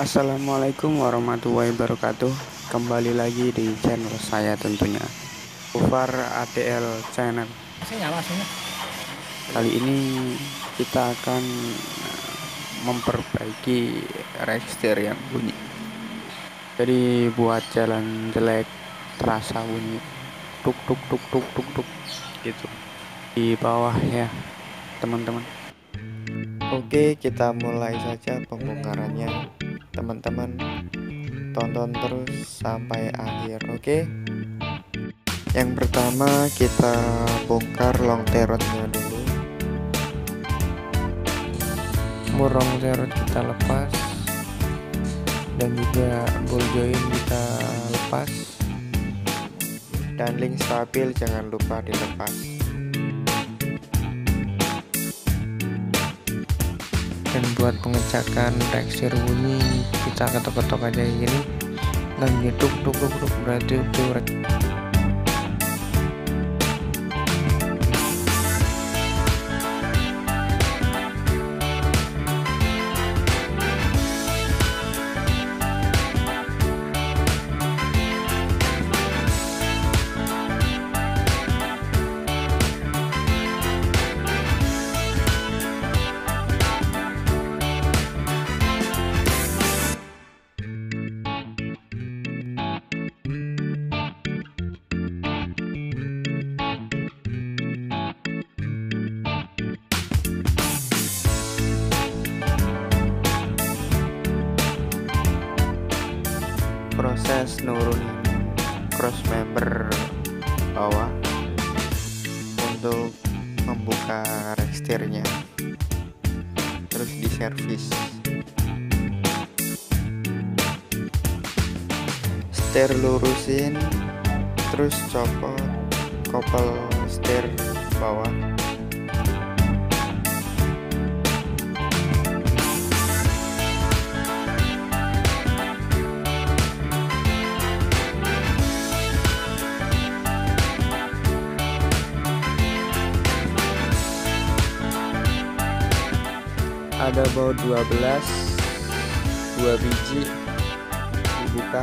Assalamualaikum warahmatullahi wabarakatuh. Kembali lagi di channel saya tentunya. Ufar ATL Channel. Kali ini kita akan eh, memperbaiki register yang bunyi. Jadi buat jalan jelek terasa bunyi. Tuk tuk tuk tuk tuk tuk gitu. Di bawah ya teman-teman. Oke, kita mulai saja pembongkarannya. Teman-teman, tonton terus sampai akhir, oke? Yang pertama kita bongkar long terotnya dulu. Murong terot kita lepas dan juga ball join kita lepas Dan link stabil jangan lupa dilepas. Dan buat pengecekan tekstur bunyi kita ketok-ketok aja gini dan gitu tuk tuk tuk berarti itu proses nurunin cross member bawah untuk membuka registernya. Terus di servis. Setir lurusin terus copot kopel setir bawah ada baut 12 dua biji dibuka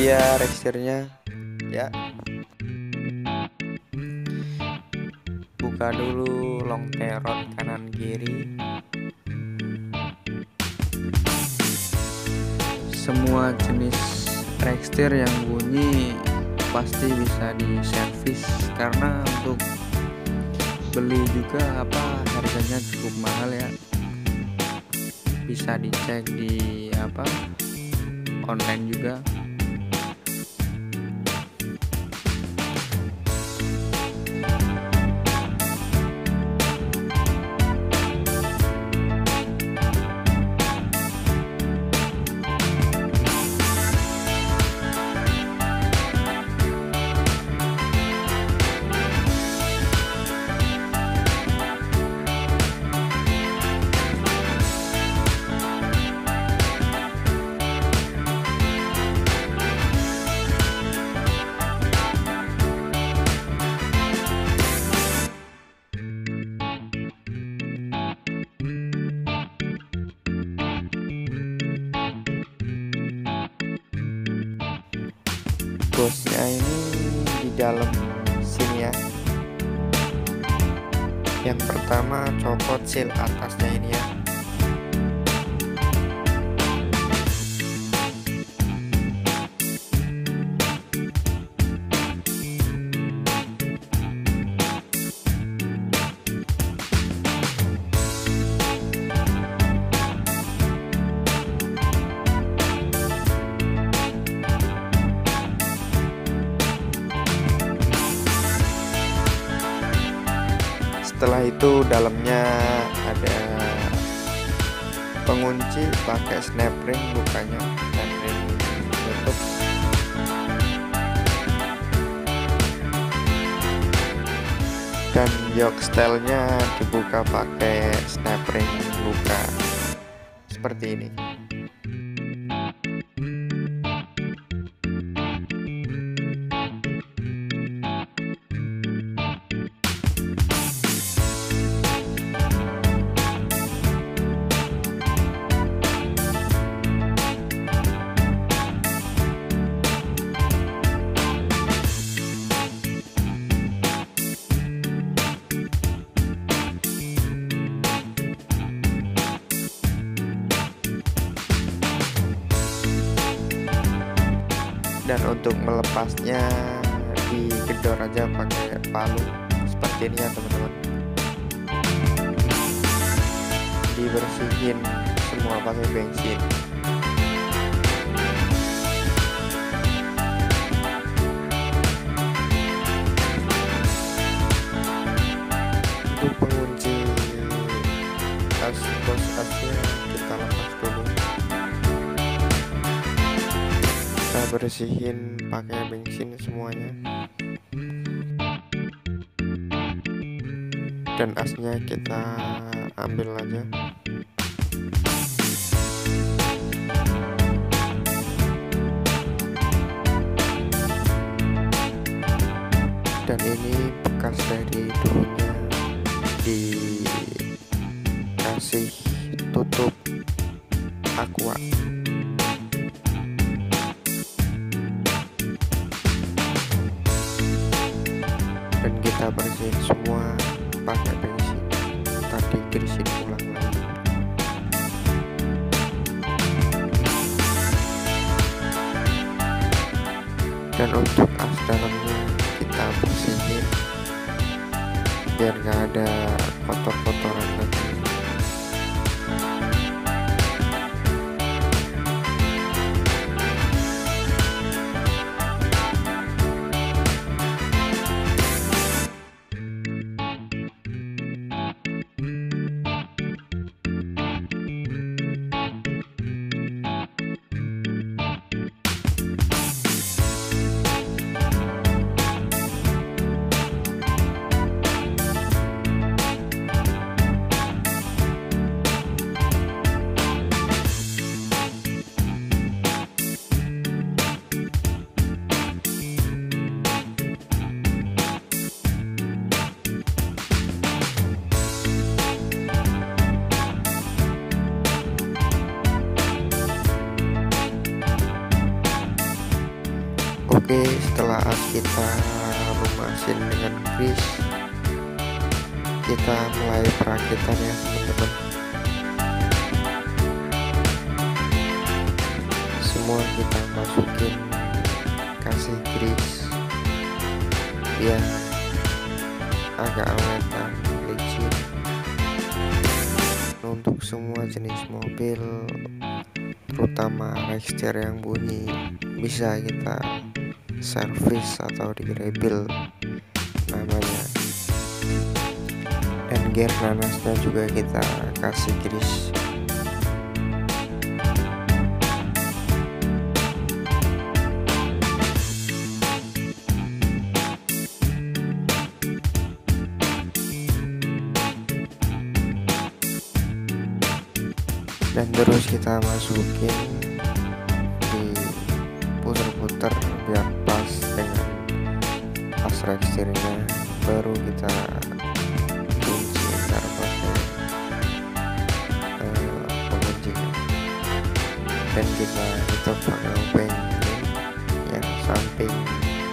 dia registernya ya. Buka dulu long terot kanan kiri. Semua jenis tekstur yang bunyi pasti bisa di servis karena untuk beli juga apa harganya cukup mahal ya. Bisa dicek di apa online juga dalam sini ya. Yang pertama copot seal atasnya ini ya itu dalamnya ada pengunci pakai snap ring bukanya snap ring tutup. Dan jok stylenya dibuka pakai snap ring buka seperti ini untuk melepasnya digedor aja pakai palu seperti ini ya teman-teman. Dibersihin semua pakai bensin bersihin pakai bensin semuanya. Dan asnya kita ambil aja. Dan ini bekas dari dulunya dikasih tutup Oke, setelah kita lumasin dengan grease, kita mulai perakitan ya teman-teman. Semua kita masukin, kasih grease. dia agak awetan licin untuk semua jenis mobil terutama register yang bunyi bisa kita servis atau di rebuild namanya. Dan gear nanasnya juga kita kasih grease dan terus kita masukin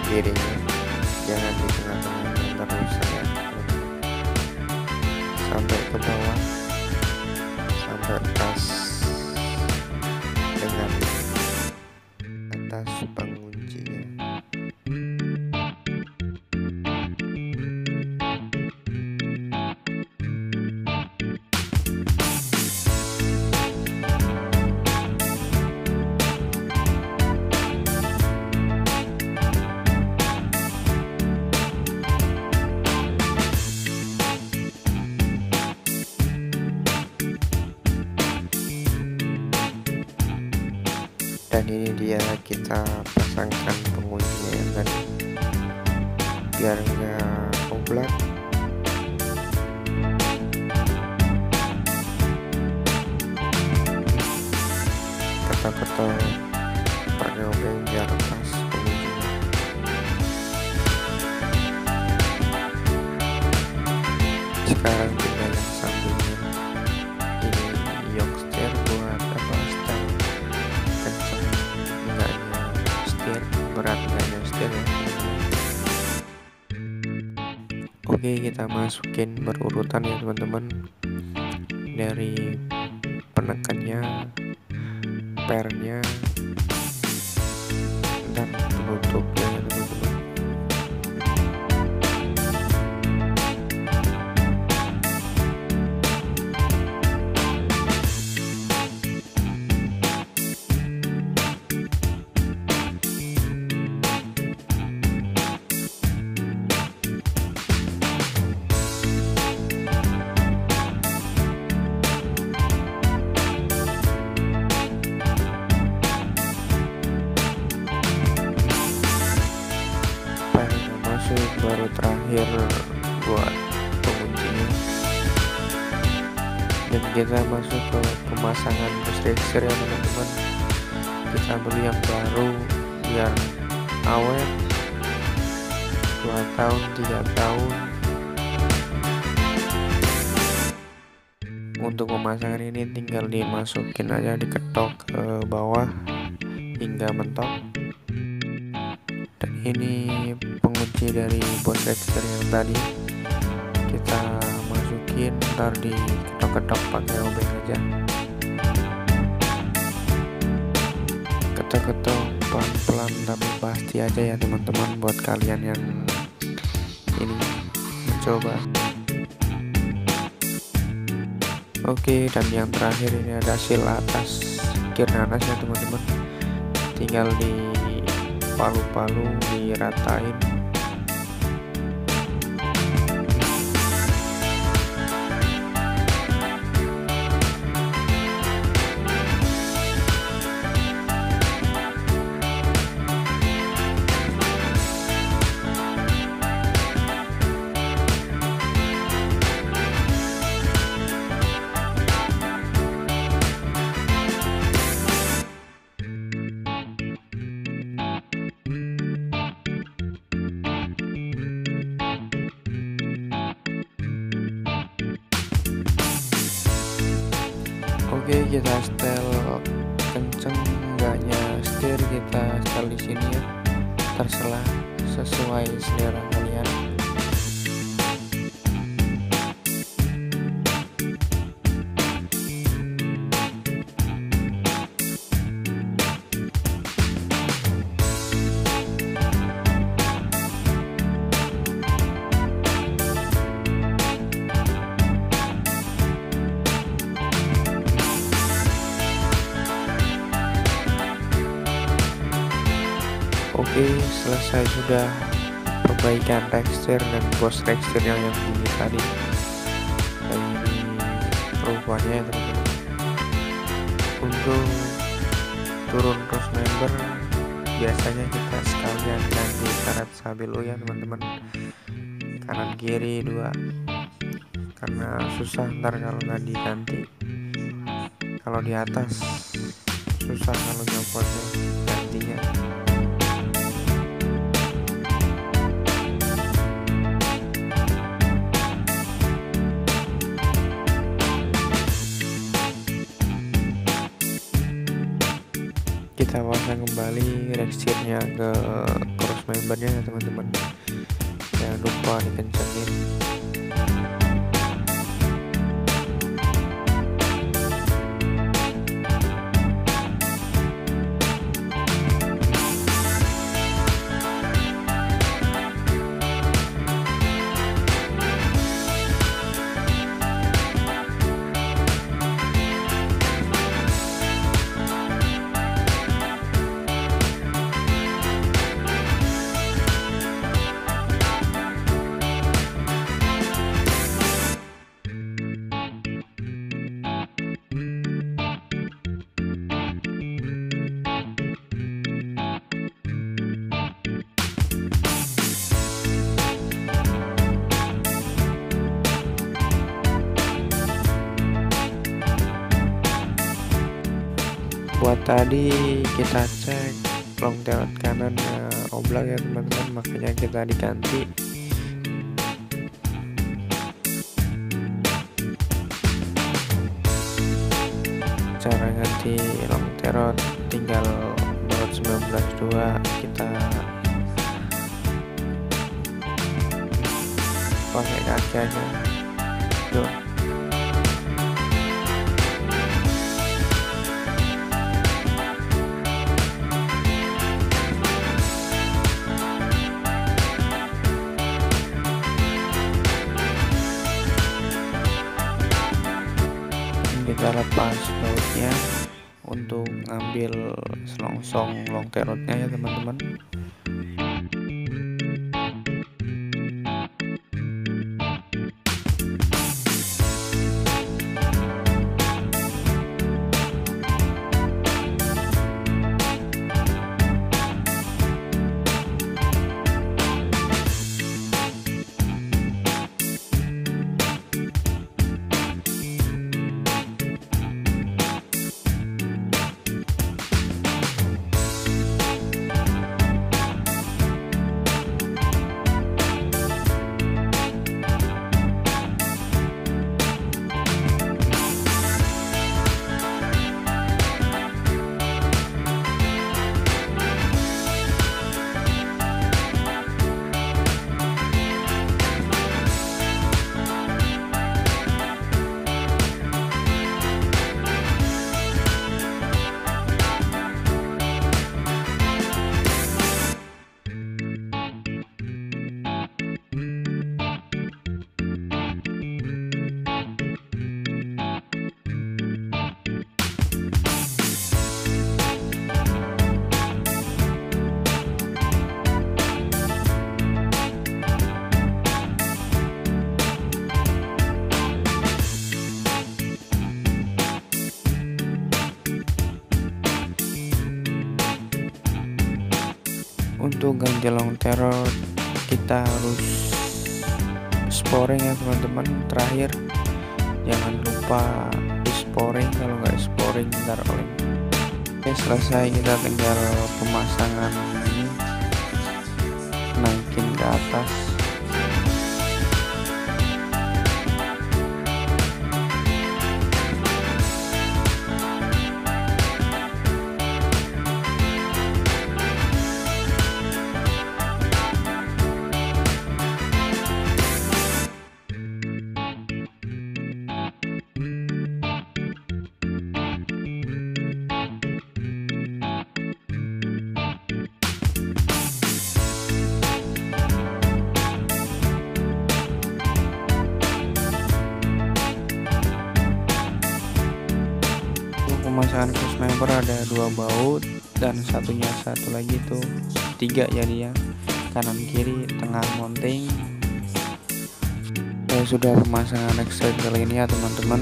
kirinya jangan di tengah-tengah terus ya sampai ke bawah. Sampai dan ini dia kita pasangkan penguncinya yang tadi biar nggak oblak ketok-ketok pakai obeng biar pas sekarang oke kita masukin berurutan ya teman-teman. Dari penekannya pernya dan penutupnya baru terakhir buat penguncinya dan kita masuk ke pemasangan racer ya teman-teman. Kita beli yang baru biar awet. 2 tahun 3 tahun. Untuk pemasangan ini tinggal dimasukin aja diketok ke bawah hingga mentok. Dan ini pengunci dari bos yang tadi. Kita masukin ntar diketok-ketok pakai obeng aja. Ketok-ketok pelan-pelan tapi pasti aja ya teman-teman buat kalian yang ini mencoba. Oke dan yang terakhir ini ada seal atas gear nanas ya teman-teman. Tinggal di palu-palu diratain selesai sudah perbaikan tekstur dan bos tekstur yang yang tadi. Dan ini perubahannya ya teman-teman untuk turun cross member biasanya kita sekalian ganti karet sabilo ya teman-teman. Kanan kiri dua. Karena susah ntar kalau nggak diganti. Kalau di atas susah kalau nyopotnya gantinya reksirnya ke cross membernya ya teman-teman. Jangan lupa dikencengin buat tadi kita cek long terot kanannya oblak ya teman-teman. Makanya kita diganti. Cara ganti long terot tinggal baut 19.2 kita pakai kaki aja. Tuh kita lepas bautnya untuk ngambil selongsong long terotnya ya teman-teman teror kita harus sporing ya teman-teman. Terakhir jangan lupa sporing kalau nggak sporing ntar oleng. Oke selesai kita tinggal pemasangan ini. Naikin ke atas baut dan satunya satu lagi tuh tiga ya. Dia kanan kiri tengah mounting. Ya sudah pemasangan extend kali ini ya teman-teman.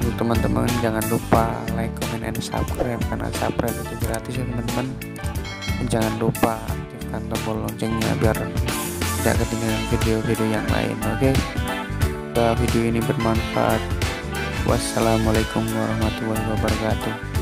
Untuk teman-teman jangan lupa like comment and subscribe karena subscribe itu gratis ya teman-teman. Jangan lupa aktifkan tombol loncengnya biar tidak ketinggalan video-video yang lain oke? Okay? video ini bermanfaat. Wassalamualaikum warahmatullahi wabarakatuh